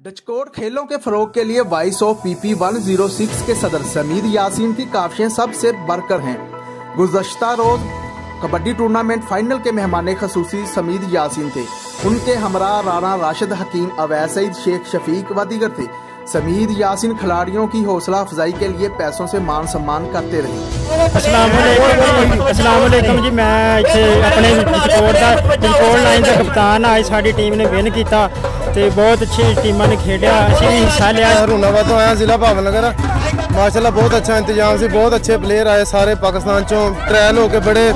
डचकोट खेलों के फरोग के लिए वाइस ऑफ़ पीपी 106 के सदर समीर यासीन की काफियाँ सबसे बरकर हैं। गुजशतर रोज कबड्डी टूर्नामेंट फाइनल के मेहमान खसूसी समीर यासीन थे। उनके हमरा राणा राशिद हकीम, अवैस शेख शफीक व दीगर थे। समीर यासीन खिलाड़ियों की हौसला अफजाई के लिए पैसों से मान सम्मान करते रहे। असलाकुम जी, मैं अपने कप्तान आज साड़ी टीम ने विन किया ਤੇ ਬਹੁਤ ਅੱਛੀ ਟੀਮਾਂ ਨੇ ਖੇਡਿਆ ਅਸੀਂ ਵੀ ਹਿੱਸਾ ਲਿਆ ਹਰੂਨਾਬਾਦ ਤੋਂ ਆਇਆ ਜ਼ਿਲ੍ਹਾ ਭਾਵਨਗਰ ਮਾਸ਼ਾਅੱਲਾ ਬਹੁਤ ਅੱਛਾ ਇੰਤਜ਼ਾਮ ਸੀ ਬਹੁਤ ਅੱਛੇ ਪਲੇਅਰ ਆਏ ਸਾਰੇ ਪਾਕਿਸਤਾਨ ਚੋਂ ਟ੍ਰਾਇਲ ਹੋ ਕੇ ਬੜੇ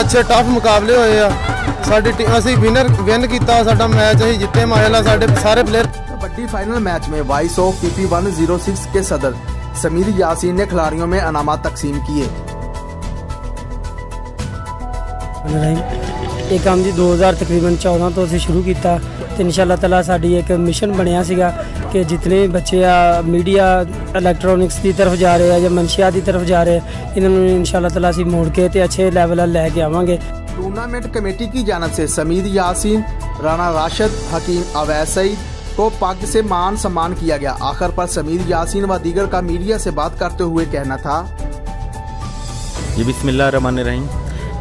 ਅੱਛੇ ਟਫ ਮੁਕਾਬਲੇ ਹੋਏ ਆ ਸਾਡੀ ਟੀਮ ਅਸੀਂ ਵਿਨਰ ਵਿਨ ਕੀਤਾ ਸਾਡਾ ਮੈਚ ਅਸੀਂ ਜਿੱਤੇ ਮਾਸ਼ਾਅੱਲਾ ਸਾਡੇ ਸਾਰੇ ਪਲੇਅਰ कबड्डी फाइनल मैच में वाइस ऑफ पीपी 106 के सदर समीर यासीन ने खिलाड़ियों में अनामत तकसीम किए ਇਹ ਕੰਮ ਜੀ 2000 ਤਕਰੀਬਨ 14 ਤੋਂ ਅਸੀਂ ਸ਼ੁਰੂ ਕੀਤਾ ਤੇ ਇਨਸ਼ਾਅੱਲਾ ਤਾਲਾ ਸਾਡੀ ਇੱਕ ਮਿਸ਼ਨ ਬਣਿਆ ਸੀਗਾ ਕਿ ਜਿਤਨੇ ਵੀ ਬੱਚੇ ਆ ਮੀਡੀਆ ਇਲੈਕਟ੍ਰੋਨਿਕਸ ਦੀ ਤਰਫ ਜਾ ਰਹੇ ਆ ਜਾਂ ਮਨਸ਼ੀਆ ਦੀ ਤਰਫ ਜਾ ਰਹੇ ਆ, ਇਹਨਾਂ ਨੂੰ ਇਨਸ਼ਾਅੱਲਾ ਤਾਲਾ ਅਸੀਂ ਮੋੜ ਕੇ ਤੇ ਅੱਛੇ ਲੈਵਲ ਵੱਲ ਲੈ ਕੇ ਆਵਾਂਗੇ टूर्नामेंट कमेटी की जानब से समीर यासीन राना राशिद हकीम अवैस सईद को पग से मान सम्मान किया गया आखिर पर समीर यासीन व दीगर का मीडिया से बात करते हुए कहना था जी बिस्मिल्लाह रहीम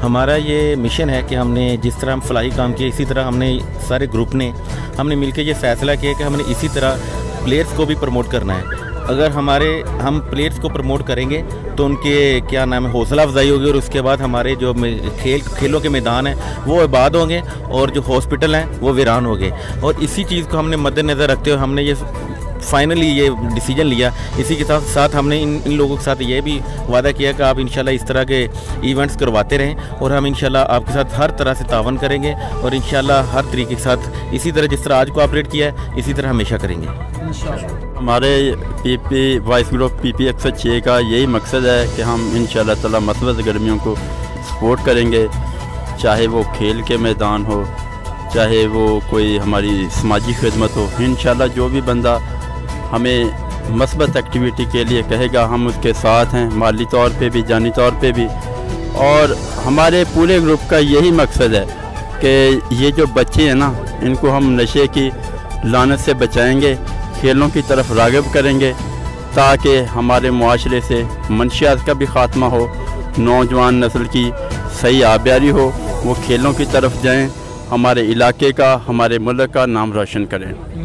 हमारा ये मिशन है कि हमने जिस तरह हम फलाही काम किया इसी तरह हमने सारे ग्रुप ने, हमने मिलकर ये फैसला किया कि हमने इसी तरह प्लेयर्स को भी प्रमोट करना है। अगर हमारे, हम प्लेयर्स को प्रमोट करेंगे तो उनके क्या नाम है, हौसला अफजाई होगी और उसके बाद हमारे जो खेल, खेलों के मैदान हैं, वो आबाद होंगे और जो हॉस्पिटल हैं, वो वीरान होंगे। और इसी चीज़ को हमने मद्देनज़र रखते हुए हमने ये फाइनली ये डिसीज़न लिया। इसी के साथ साथ हमने इन इन लोगों के साथ ये भी वादा किया कि आप इंशाल्लाह इस तरह के इवेंट्स करवाते रहें और हम इंशाल्लाह आपके साथ हर तरह से तावन करेंगे और इंशाल्लाह हर तरीके के साथ इसी तरह जिस तरह आज को ऑपरेट किया है इसी तरह हमेशा करेंगे। हमारे PP vice group P P एक सौ छः का यही मकसद है कि हम इन ताला मसबत गर्मियों को सपोर्ट करेंगे। चाहे वो खेल के मैदान हो चाहे वो कोई हमारी समाजी खिदमत हो इन जो भी बंदा हमें मस्बत एक्टिविटी के लिए कहेगा, हम उसके साथ हैं, माली तौर पे भी, जानी तौर पे भी। और हमारे पूरे ग्रुप का यही मकसद है कि ये जो बच्चे हैं ना, इनको हम नशे की लानत से बचाएँगे, खेलों की तरफ़ रागब करेंगे, ताकि हमारे माशरे से मनशियात का भी ख़ात्मा हो, नौजवान नस्ल की सही आबियारी हो, वो खेलों की तरफ़ जाएँ, हमारे इलाके का, हमारे मुल्क का नाम रोशन करें।